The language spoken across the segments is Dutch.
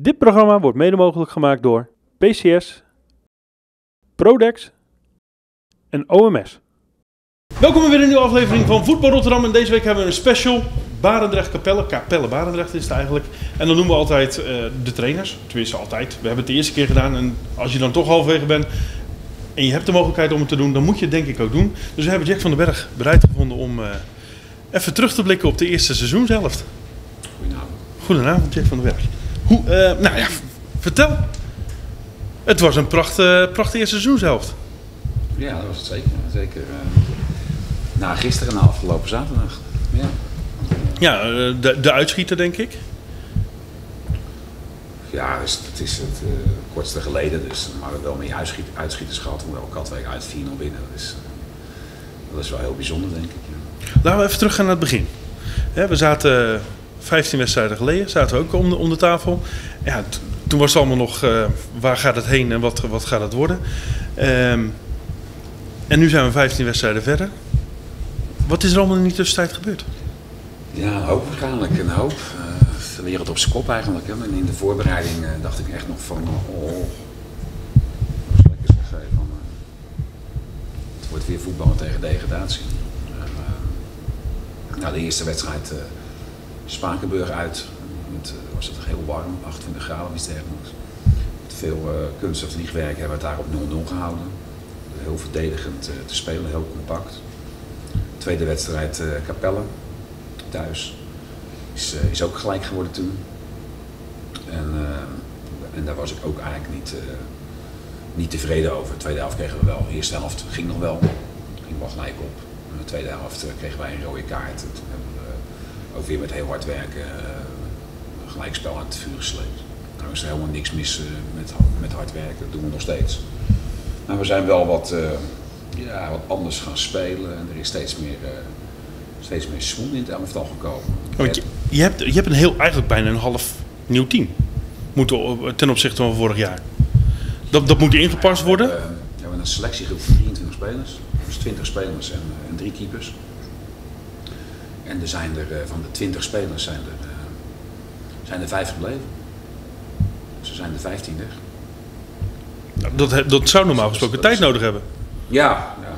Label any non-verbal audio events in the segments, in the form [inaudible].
Dit programma wordt mede mogelijk gemaakt door PCS, Prodex en OMS. Welkom bij weer een nieuwe aflevering van Voetbal Rotterdam. En deze week hebben we een special. Barendrecht Capelle. Capelle Barendrecht is het eigenlijk. En dan noemen we altijd eh, de trainers. Tenminste, altijd. We hebben het de eerste keer gedaan. En als je dan toch halverwege bent en je hebt de mogelijkheid om het te doen, dan moet je het denk ik ook doen. Dus we hebben Jack van den Berg bereid gevonden om eh, even terug te blikken op de eerste seizoenshelft. Goedenavond. Goedenavond, Jack van den Berg. Hoe, eh, nou ja, vertel. Het was een pracht, eh, prachtige eerste seizoenshelft. Ja, dat was het zeker. Zeker eh, na gisteren, na afgelopen zaterdag. Ja, Ja, de, de uitschieter denk ik. ja dus het is het kortste geleden. Dus, maar wel meer uitschiet, uitschieters gehad. Hoewel Katwijk uit 4-0 winnen. Dat is, dat is wel heel bijzonder, denk ik. Ja. Laten we even teruggaan naar het begin. We zaten 15 wedstrijden geleden, zaten we ook om de, tafel. Ja, toen was het allemaal nog, eh, waar gaat het heen en wat, wat gaat het worden? Ehm, en nu zijn we 15 wedstrijden verder. Wat is er allemaal in die tussentijd gebeurd? Ja, hoop waarschijnlijk. Een hoop. Eh, de wereld op zijn kop eigenlijk. En in de voorbereiding eh, dacht ik echt nog van... Oh, dat is lekker zeg. hè, Van, het wordt weer voetballen tegen degradatie. Nou, de eerste wedstrijd Spakenburg uit. Met, eh, was het heel warm, 28 graden iets dergelijks. Met veel eh kunst hebben we het daar op 0-0 gehouden. Heel verdedigend eh, te spelen, heel compact. Tweede wedstrijd eh Capelle thuis. Is, is ook gelijk geworden toen. En, en daar was ik ook eigenlijk niet, niet tevreden over. De tweede helft kregen we wel. De eerste helft ging nog wel. Ging wel gelijk op. En de tweede helft kregen wij een rode kaart. Ook weer met heel hard werken een gelijkspel aan het vuur gesleept. Nou is er helemaal niks mis eh, met, met hard werken. Dat doen we nog steeds. Maar we zijn wel wat, eh, ja, wat anders gaan spelen. En er is steeds meer, steeds meer in het elftal gekomen. Want je, je, hebt, je hebt een heel, eigenlijk bijna een half nieuw team moeten, ten opzichte van vorig jaar. Dat, dat moet ingepast worden. We hebben, een selectiegroep van 23 spelers. Dus 20 spelers en, en drie keepers. En er zijn er, eh, van de 20 spelers zijn er, eh, zijn er vijf gebleven. Ze zijn er 15 weg. Dat, dat zou normaal gesproken tijd nodig hebben. Ja, ja.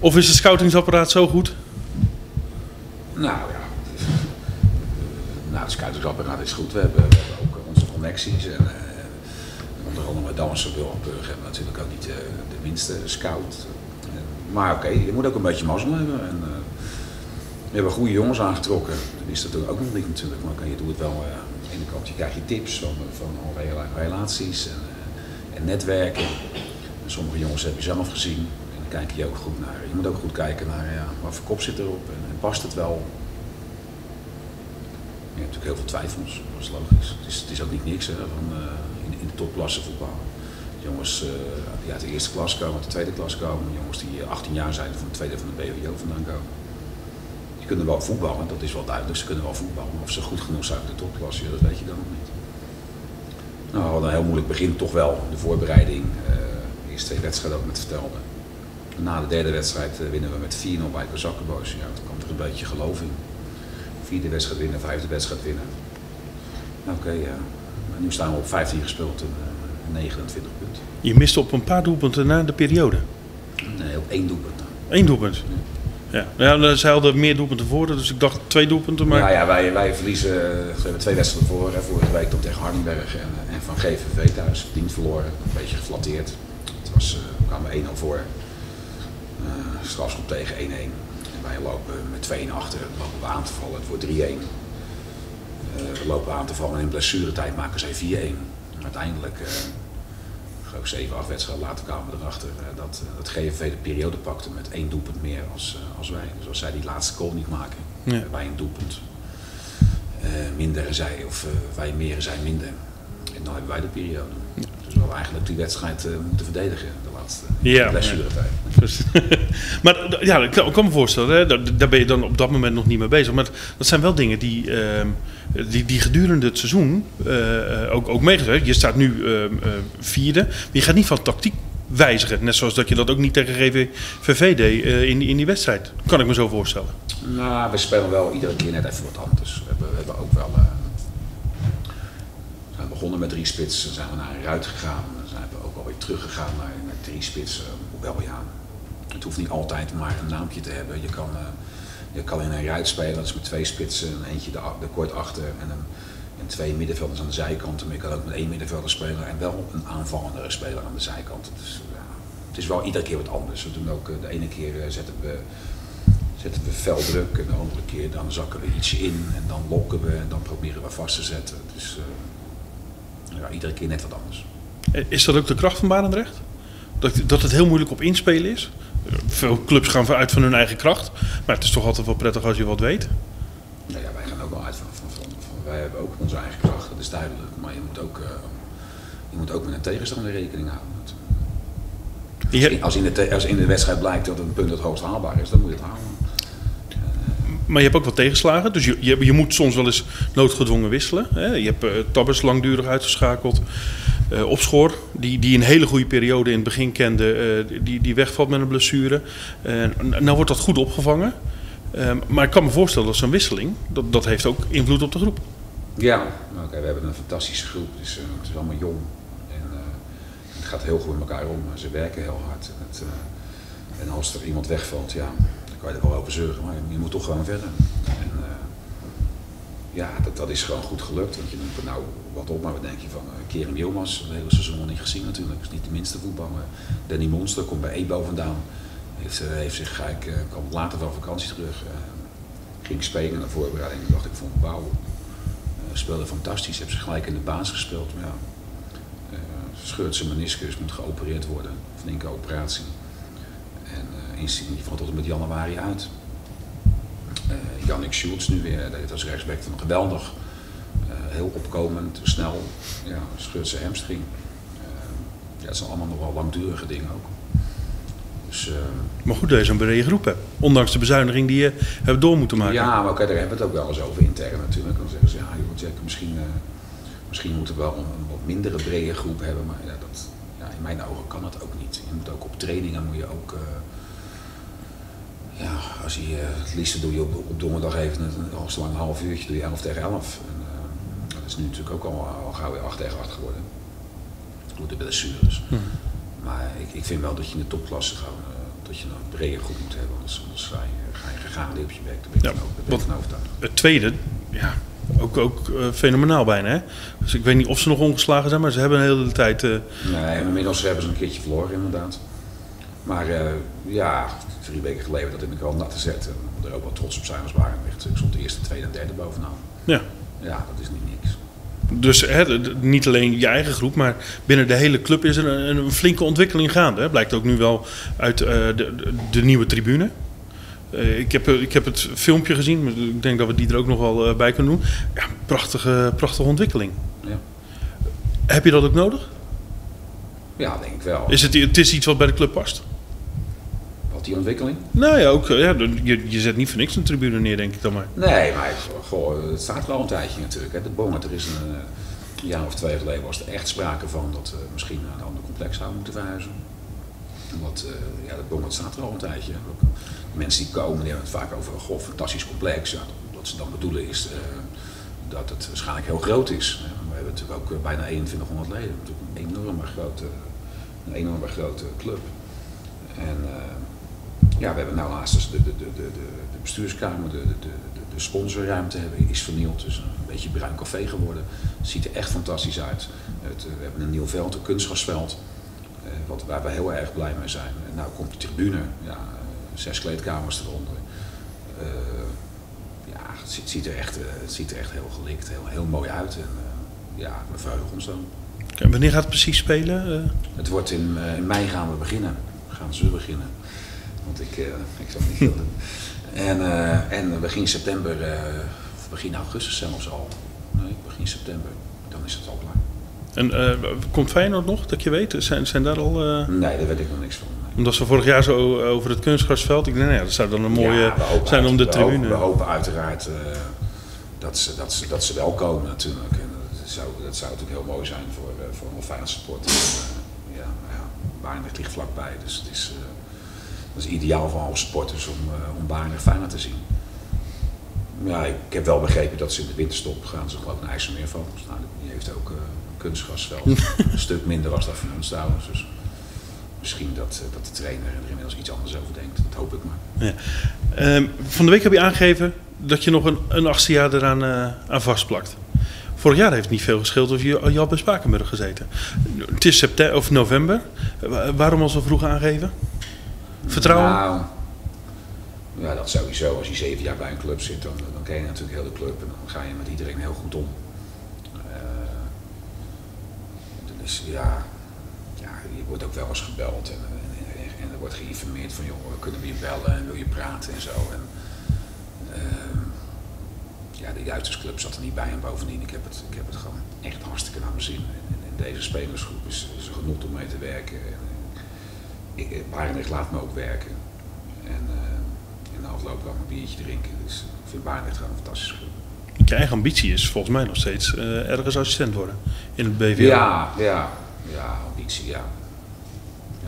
Of is het scoutingsapparaat zo goed? Nou ja. eh, Nou, het scoutingsapparaat is goed. We hebben, we hebben ook onze connecties. En, eh, onder andere met Dansen Wilgenburg hebben we natuurlijk ook niet eh, de minste scout. Maar oké, je moet ook een beetje mazzel hebben. En, eh, we hebben goede jongens aangetrokken. Dat is dat ook nog niet natuurlijk. Maar oké, je doet het wel. eh, aan de ene kant je krijg je tips van, van al rela- relaties en, eh, en netwerken. En sommige jongens heb je zelf gezien. En dan kijk je ook goed naar. Je moet ook goed kijken naar ja, wat voor kop zit erop en, past het wel. Je hebt natuurlijk heel veel twijfels, dat is logisch. Het is, het is ook niet niks hè, van, eh, in, in de topklasse voetbal. Jongens die uit de eerste klas komen, uit de tweede klas komen. Jongens die eh, 18 jaar zijn, van de tweede van de BVO vandaan komen. Die kunnen wel voetballen, dat is wel duidelijk. Ze kunnen wel voetballen. Maar of ze goed genoeg zijn voor de topklasse, dat weet je dan nog niet. Nou, we hadden een heel moeilijk begin, toch wel. De voorbereiding, eh, de eerste twee wedstrijden ook met vertelde. Na de derde wedstrijd eh, winnen we met 4-0 bij Kozakkenboys. Ja, toen kwam er een beetje geloof in. Vierde wedstrijd winnen, vijfde wedstrijd winnen. Nou, Oké, ja. Maar nu staan we op 15 gespeeld en eh, 29 punten. Je miste op een paar doelpunten na de periode. Nee, op één doelpunt. Eén doelpunt. Ja, ja zij hadden meer doelpunten voor, dus ik dacht twee doelpunten. Maar Ja, ja wij, wij verliezen, we twee wedstrijden voor. Hè, vorige week toch tegen Hardenberg en, eh, en van GVV thuis. Verdiend verloren, een beetje geflatteerd. Het was, we kwamen 1-0 voor. Eh strafschop tegen 1-1. En wij lopen met 2 achter, lopen we aan te vallen. Het wordt 3-1. Eh, we lopen aan te vallen en in blessuretijd maken zij 4-1. Uiteindelijk, geloof 7, 8 wedstrijden later kwamen we erachter eh, dat, eh, dat GVV de periode pakte met één doelpunt meer als, eh, als wij. Dus als zij die laatste goal niet maken, Ja. hebben wij een doelpunt minder zij of wij meer zijn minder. En dan hebben wij de periode. Dus we hadden eigenlijk die wedstrijd moeten verdedigen, de laatste Ja, blessuretijd. Dus- [laughs] maar ja, ik kan, ik kan me voorstellen, hè, daar, daar ben je dan op dat moment nog niet mee bezig. Maar dat zijn wel dingen die, ehm, die, die gedurende het seizoen eh, eh, ook, ook. Je staat nu eh, vierde, maar je gaat niet van tactiek wijzigen. Net zoals dat je dat ook niet tegen GVVV deed in, die- in die wedstrijd. Kan ik me zo voorstellen. Nou, we spelen wel iedere keer net even wat anders. We hebben, we hebben ook wel, we zijn begonnen met drie spitsen, zijn we naar een ruit gegaan. Dan zijn we ook alweer teruggegaan naar, naar drie spitsen. Hoewel ja, het hoeft niet altijd maar een naampje te hebben. Je kan, je kan in een ruit spelen, dat is met twee spitsen, en eentje de, kort achter en, een, en twee middenvelders aan de zijkanten. Maar je kan ook met één middenvelder spelen en wel een aanvallendere speler aan de zijkant. Ja, het is wel iedere keer wat anders. We doen ook, eh, de ene keer eh, zetten we zetten we fel druk en de andere keer dan zakken we iets in en dan lokken we en dan proberen we vast te zetten. Dus uh, ja, iedere keer net wat anders. Is dat ook de kracht van Barendrecht? Dat, dat het heel moeilijk op inspelen is? Veel clubs gaan uit van hun eigen kracht, maar het is toch altijd wel prettig als je wat weet? Nou ja, wij gaan ook wel uit van, van, van, wij hebben ook onze eigen kracht, dat is duidelijk. Maar je moet ook, uh, je moet ook met een tegenstander rekening houden. Je... Als, in de, als in de wedstrijd blijkt dat een punt het hoogst haalbaar is, dan moet je het halen. Maar je hebt ook wat tegenslagen. Dus je, je, je moet soms wel eens noodgedwongen wisselen. Hè? Je hebt uh, Tabbers langdurig uitgeschakeld. Uh, Opschoor, die, die een hele goede periode in het begin kende, uh, die, die wegvalt met een blessure. nou wordt dat goed opgevangen. maar ik kan me voorstellen dat zo'n wisseling, dat, dat heeft ook invloed op de groep. Ja, we hebben een fantastische groep. Dus, het is allemaal jong. En het gaat heel goed met elkaar om. Ze werken heel hard. En, en als er iemand wegvalt, ja, kan je er wel over zeuren, maar je moet toch gewoon verder. Ja, dat, dat is gewoon goed gelukt. Want je noemt er nou wat op, maar wat denk je van uh, Kerem Yilmaz, het hele seizoen nog niet gezien natuurlijk. is niet de minste voetballer. Danny Monster komt bij Ebo vandaan. Heeft, uh, heeft zich gelijk, uh, kwam later van vakantie terug. ging spelen in de voorbereiding. dacht ik van wauw. speelde fantastisch. Heeft zich gelijk in de baas gespeeld. Maar ja, scheurt zijn meniscus, moet geopereerd worden. Flinke operatie. En uh, die valt tot en met januari uit. Uh, Jannik Schultz nu weer, dat als rechtsback geweldig. Uh, heel opkomend, snel. Ja, scheurt zijn hamstring. ja, het zijn allemaal nog wel langdurige dingen ook. Dus, maar goed dat je zo'n brede groep hebt. Ondanks de bezuiniging die je hebt door moeten maken. Ja, maar okay, daar hebben we het ook wel eens over intern natuurlijk. Dan zeggen ze, ja joh, Jack, misschien, misschien moeten we wel een, wat mindere brede groep hebben. Maar ja, dat, ja, in mijn ogen kan dat ook niet. Je moet ook op trainingen moet je ook ja, als je, uh, het liefste doe je op, op donderdag even een, al lang een half uurtje, doe je 11 tegen 11. En, uh, dat is nu natuurlijk ook al, al gauw weer 8 tegen 8 geworden. Door de blessures. Hm. Maar ik, ik vind wel dat je in de topklasse gewoon, uh, dat je een brede groep moet hebben. Anders, anders ga, je, ga je gegaan op je werk. Daar ben ik, ja, van, van overtuigd. Het tweede, ja, ook, ook uh, fenomenaal bijna. Hè? Dus ik weet niet of ze nog ongeslagen zijn, maar ze hebben een hele tijd. Uh... Nee, inmiddels hebben ze een keertje verloren, inderdaad. Maar uh, ja, drie weken geleden dat in de krant te zetten. Er ook wel trots op zijn als Barendrecht. Ik stond de eerste, tweede en derde bovenaan. Ja. Ja, dat is niet niks. Dus hè, niet alleen je eigen groep, maar binnen de hele club is er een, een flinke ontwikkeling gaande. Hè? Blijkt ook nu wel uit uh, de, de, de, nieuwe tribune. Uh, ik, heb, ik heb het filmpje gezien, maar ik denk dat we die er ook nog wel uh, bij kunnen doen. Ja, prachtige, prachtige ontwikkeling. Ja. Heb je dat ook nodig? Ja, denk ik wel. Is het, het is iets wat bij de club past? Die ontwikkeling? Nou ja, ook, ja, je, je zet niet voor niks een tribune neer, denk ik dan maar. Nee, maar goh, het staat er al een tijdje natuurlijk. Hè. De Bongert, er is een, eh, een, jaar of twee geleden was er echt sprake van dat we misschien naar een ander complex zouden moeten verhuizen. Want uh, ja, de Bongert staat er al een tijdje. Ook mensen die komen, die hebben het vaak over een goh, fantastisch complex. Ja, wat ze dan bedoelen is uh, dat het waarschijnlijk heel groot is. we hebben natuurlijk ook bijna 2100 leden. Natuurlijk een enorme grote, een enorme grote club. En ja, we hebben nou laatst dus de, de, de, de, de bestuurskamer, de, de, de, sponsorruimte hebben, is vernield. Dus een beetje bruin café geworden. Het ziet er echt fantastisch uit. Het, we hebben een nieuw veld, een kunstgrasveld. Uh, wat, waar we heel erg blij mee zijn. En nou komt de tribune, ja, zes kleedkamers eronder. Uh, ja, het ziet, ziet, er echt, het ziet er echt heel gelikt, heel, heel mooi uit. En ja, we verheugen ons dan. En wanneer gaat het precies spelen? Het wordt in, in mei gaan we beginnen. Gaan ze beginnen. Want ik, uh, ik zal het niet veel doen. En, uh, en begin september, uh, of begin augustus zelfs al. Nee, begin september, dan is het al klaar. En komt Feyenoord nog, dat je weet? Zijn, zijn daar al... Nee, daar weet ik nog niks van. Omdat ze vorig jaar zo over het kunstgrasveld... Ik denk, nou ja, dat zou dan een mooie ja, zijn om de tribune... We hopen, we hopen uiteraard dat, ze, dat, ze, dat ze wel komen natuurlijk. En dat, zou, dat zou natuurlijk heel mooi zijn voor, voor een Feyenoord support. ja, ja, Barendrecht ligt vlakbij, dus het is... Dat is ideaal voor alle sporters om, uh, om Feyenoord te zien. Ja, ik heb wel begrepen dat ze in de winterstop gaan ze geloof ik naar IJsselmeervogels. Nou, die heeft ook uh, kunstgrasveld. [laughs] een stuk minder was dat van ons trouwens. Dus misschien dat, dat de trainer er inmiddels iets anders over denkt. Dat hoop ik maar. Ja. Ehm, van de week heb je aangegeven dat je nog een, een achtste jaar eraan uh, aan vastplakt. Vorig jaar heeft het niet veel gescheeld of je, je had bij Spakenburg gezeten. Het is september of november. Waarom al zo vroeg aangeven? Vertrouwen? Nou, ja, dat sowieso. Als je zeven jaar bij een club zit, dan, dan ken je natuurlijk heel de club en dan ga je met iedereen heel goed om. Uh, dus ja, ja, je wordt ook wel eens gebeld en, en, en, er wordt geïnformeerd van joh, kunnen we je bellen en wil je praten en zo. En, uh, ja, de Juitersclub zat er niet bij en bovendien, ik heb het, ik heb het gewoon echt hartstikke naar mijn zin. En, en deze spelersgroep is, is genot om mee te werken. En, ik, Barendrecht laat me ook werken. En uh, in de afloop wel een biertje drinken. Dus ik vind Barendrecht gewoon een fantastische club. Je eigen ambitie is volgens mij nog steeds uh, ergens assistent worden in het BVO. Ja, ja, ja, ambitie, ja.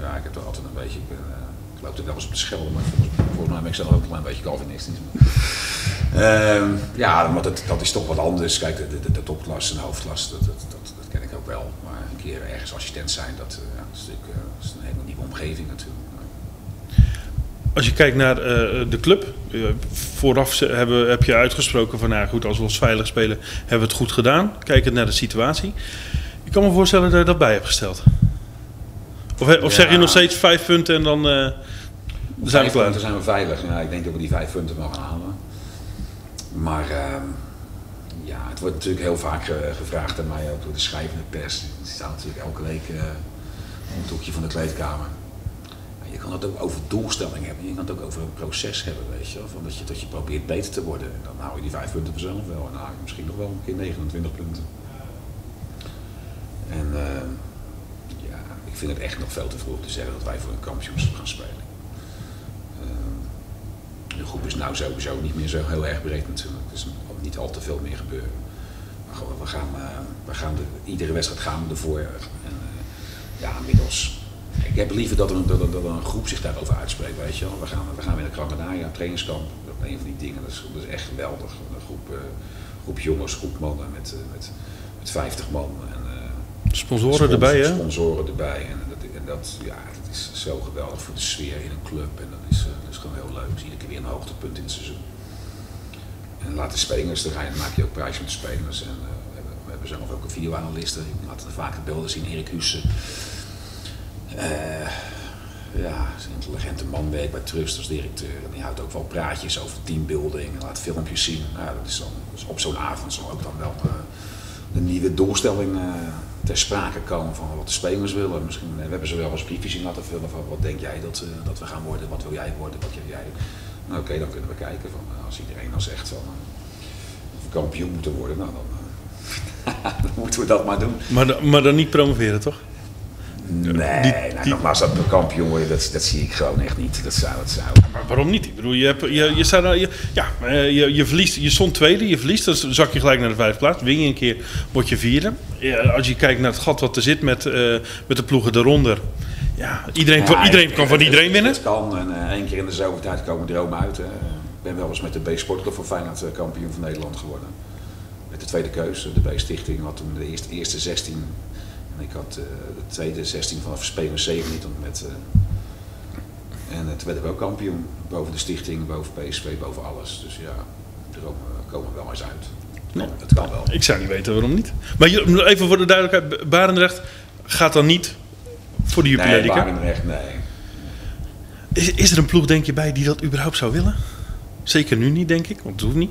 Ja, ik heb toch altijd een beetje, ik, ben, uh, ik loop er wel eens op de schelden, maar volgens, volgens mij ben ik zelf ook een klein beetje Calvinistisch. [laughs] uh, ja, maar dat, dat is toch wat anders. Kijk, de, de, de topklas en de hoofdklas, dat, dat, dat, dat, ken ik ook wel. Keer ergens assistent zijn, dat, ja, dat, is, natuurlijk, dat is een hele nieuwe omgeving natuurlijk. Als je kijkt naar uh, de club, uh, vooraf hebben, heb je uitgesproken van, nou goed, als we ons veilig spelen, hebben we het goed gedaan. Kijkend naar de situatie. Ik kan me voorstellen dat je dat bij hebt gesteld. Of, of ja. zeg je nog steeds vijf punten en dan uh, zijn we klaar? punten zijn we veilig. Ja, ik denk dat we die vijf punten mogen halen. Maar ehm, het wordt natuurlijk heel vaak gevraagd aan mij, ook door de schrijvende pers. Die staat natuurlijk elke week op het hoekje van de kleedkamer. Je kan het ook over doelstelling hebben. Je kan het ook over een proces hebben, weet je. Van dat, je, dat je probeert beter te worden. En dan hou je die vijf punten vanzelf wel. En dan hou je misschien nog wel een keer 29 punten. En uh, ja, ik vind het echt nog veel te vroeg te zeggen dat wij voor een kampioenschap gaan spelen. Uh, de groep is nou sowieso niet meer zo heel erg breed natuurlijk. Er is niet al te veel meer gebeuren. We gaan, uh, we gaan de, iedere wedstrijd gaan we ervoor. En ja, inmiddels ik heb liever dat een, dat, dat een groep zich daarover uitspreekt, weet je wel. We gaan, we gaan weer naar Krankenaria, trainingskamp. Dat is een van die dingen, dat is, dat is echt geweldig. Een groep, uh, groep jongens, groep mannen met, met, met 50 man. En, sponsoren spons erbij, hè? Sponsoren erbij. En dat, en dat, ja, dat is zo geweldig voor de sfeer in een club. En dat is, dat is gewoon heel leuk. Iedere keer weer een hoogtepunt in het seizoen. En laat de spelers, dan, dan maak je ook prijs met de spelers. En, we, hebben, we hebben zelf ook een videoanalisten. Ik laat vaak de beelden zien, Erik Hussen. Uh, ja, een intelligente man werkt bij Trust als directeur. Die houdt ook wel praatjes over teambuilding laat filmpjes zien. Nou, dat is dan, dus op zo'n avond zal ook dan wel de, de nieuwe doelstelling ter sprake komen van wat de spelers willen. Misschien we hebben ze wel eens briefjes in laten vullen van wat denk jij dat, dat we gaan worden, wat wil jij worden, wat wil jij. Oké, okay, dan kunnen we kijken van als iedereen dan zegt van of we kampioen moeten worden, nou dan, [laughs] dan moeten we dat maar doen. Maar, maar dan niet promoveren toch? Nee, die, nou, die... nogmaals, dat kampioen worden, dat, dat zie ik gewoon echt niet. Dat zou het zou. Maar waarom niet? Ik bedoel, je, hebt, je, je, staat, je, ja, je, je, verliest, je stond tweede, je verliest, dan zak je gelijk naar de vijfde plaats. Win je een keer, word je vierde. Als je kijkt naar het gat wat er zit met, uh, met de ploegen eronder. Ja, iedereen, ja, iedereen kan van iedereen winnen. Het kan en uh, één keer in de zoveel tijd komen dromen uit. Ik ben wel eens met de B-Sportclub van Feyenoord kampioen van Nederland geworden. Met de tweede keuze, de B-Stichting had toen de eerste, eerste 16 ik had uh, de tweede 16 vanaf speler 7 niet met. En toen werden we ook kampioen. Boven de stichting, boven PSV, boven alles. Dus ja, dromen komen wel eens uit. Nee. Het kan wel. Ik zou niet weten waarom niet. Maar even voor de duidelijkheid, Barendrecht gaat dan niet voor de Jupiler Nee, Barendrecht, nee. Is, is er een ploeg, denk je, bij die dat überhaupt zou willen? Zeker nu niet, denk ik, want het hoeft niet.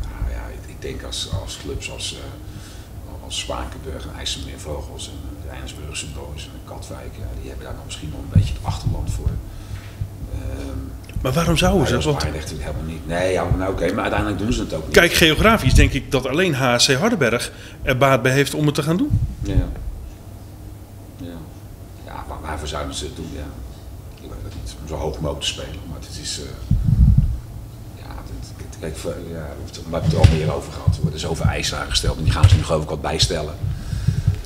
Nou ja, ik denk als, als clubs als als Spakenburg en IJsselmeervogels en de Rijnsburgse Boys en Katwijk, ja, die hebben daar nog misschien nog een beetje het achterland voor. Um, maar waarom zouden ze? Dat want... natuurlijk helemaal niet. Nee, ja, nou, oké, okay, maar uiteindelijk doen ze het ook niet. Kijk, geografisch denk ik dat alleen HC Hardenberg er baat bij heeft om het te gaan doen. Ja, ja maar waarvoor zouden ze het doen? Ja. Ik weet het niet. Om zo hoog mogelijk te spelen. Maar het is... Uh, Kijk, ja, we hebben het er al meer over gehad. Er worden zoveel eisen aangesteld en die gaan ze nu geloof ik wat bijstellen.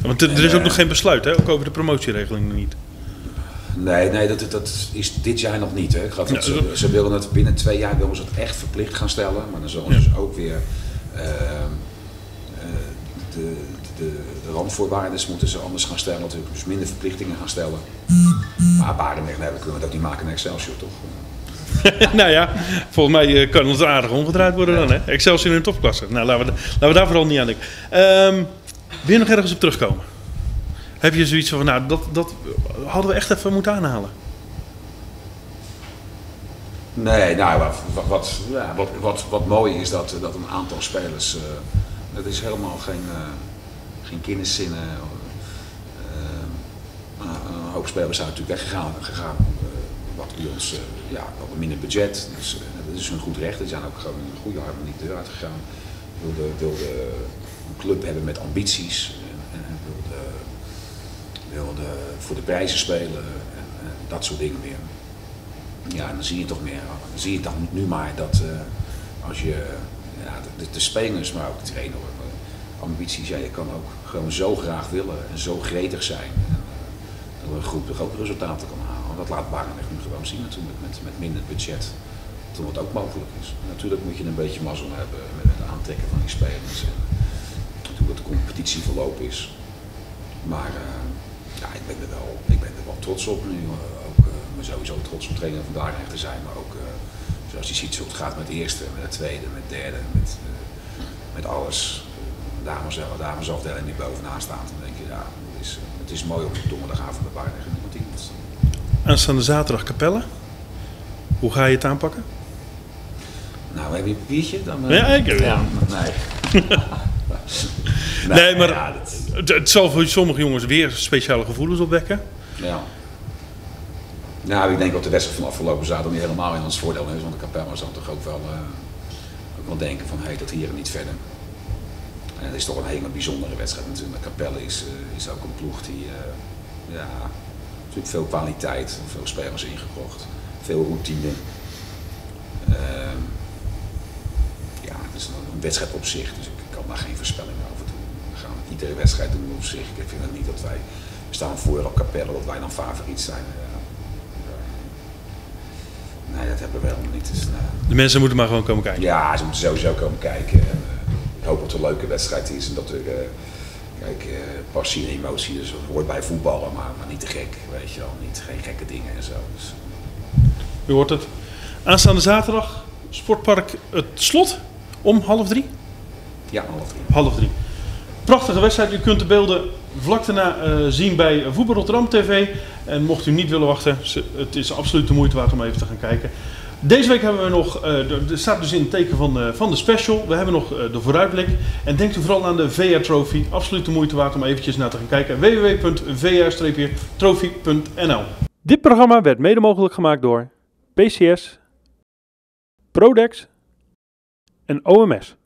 Want er, er is ook nog geen besluit, hè? Ook over de promotieregeling nog niet. Nee, nee dat, dat is dit jaar nog niet. Hè. Ik geloof dat ze, ze willen het binnen twee jaar willen ze het echt verplicht gaan stellen. Maar dan zullen ze dus ook weer uh, uh, de, de, de randvoorwaarden moeten ze anders gaan stellen, natuurlijk. Dus minder verplichtingen gaan stellen. Maar Barendrecht, nee, we kunnen het ook niet maken in Excelsior, toch? [laughs] nou ja, volgens mij eh, kan ons aardig omgedraaid worden dan. Hè? Excelsior in een topklasse. Nou, laten we, laten we daar vooral niet aan denken. Ehm wil je nog ergens op terugkomen? Heb je zoiets van, nou, dat, dat hadden we echt even moeten aanhalen? Nee, nou, wat, wat, wat, ja, wat, wat, wat mooi is dat, dat een aantal spelers, uh, dat is helemaal geen, uh, geen kinderzinnen. Uh, een hoop spelers zijn natuurlijk weggegaan, gegaan, wat bij ons, ja, wat minder budget. Dus dat is hun goed recht. Die zijn ook gewoon een goede harmonie de deur uitgegaan. Wilde, wilde een club hebben met ambities. En, en wilde, wilde voor de prijzen spelen en, dat soort dingen meer ja, dan zie je toch meer. Dan zie je dan nu maar dat als je ja, de, de, spelers, maar ook de trainer, ambities, ja, je kan ook gewoon zo graag willen en zo gretig zijn. En, uh, dat een groep toch ook resultaten kan halen. Dat laat Barendrecht nu gewoon zien natuurlijk met, met minder budget. Toen het ook mogelijk is. Natuurlijk moet je een beetje mazzel hebben met het aantrekken van die spelers. En dat de competitie verlopen is. Maar uh, ja, ik ben er wel, ik ben er wel trots op nu ben sowieso trots om trainer van Dardrecht te zijn. Maar ook zoals je ziet, zo het gaat met de eerste, met de tweede, met de derde, met, met alles. Uh, dames, dames afdeling die bovenaan staat. Dan denk je, ja, het is, het is mooi op donderdagavond bij team te staan. Aanstaande zaterdag Capelle. Hoe ga je het aanpakken? Nou, heb je een papiertje? Dan, ja, ik heb ja, Nee. [laughs] nee, nee, maar ja, dat... het, het zal voor sommige jongens weer speciale gevoelens opwekken. Ja. Nou, ik denk dat de wedstrijd van afgelopen zaterdag niet helemaal in ons voordeel is. Want de Capella zal toch ook wel, uh, ook wel denken van, hé, hey, dat hier niet verder. En het is toch een hele bijzondere wedstrijd natuurlijk. Capelle is, uh, is ook een ploeg die, uh, ja, natuurlijk veel kwaliteit, veel spelers ingekocht, veel routine. Ehm, ja, het is een, wedstrijd op zich, dus ik kan daar geen voorspelling over doen. We gaan iedere wedstrijd doen op zich. Ik vind het niet dat wij, we staan voor op Capelle, dat wij dan favoriet zijn. Nee, dat hebben we helemaal niet. Dus, nou. De mensen moeten maar gewoon komen kijken. Ja, ze moeten sowieso komen kijken. En, ik hoop dat het een leuke wedstrijd is en dat er, uh, kijk, uh, passie en emotie, dus dat hoort bij voetballen, maar, maar niet te gek, weet je wel. Niet, geen gekke dingen en zo. Dus. U hoort het. Aanstaande zaterdag, Sportpark Het Slot, om half drie? Ja, half drie. Half drie. Prachtige wedstrijd. U kunt de beelden vlak daarna uh, zien bij Voetbal Rotterdam TV. En mocht u niet willen wachten, het is absoluut de moeite waard om even te gaan kijken. Deze week hebben we nog, er staat dus in het teken van de, van de special, we hebben nog uh, de vooruitblik. En denkt u vooral aan de VR Trophy, absoluut de moeite waard om eventjes naar te gaan kijken. www.vr-trophy.nl Dit programma werd mede mogelijk gemaakt door PCS, Prodex en OMS.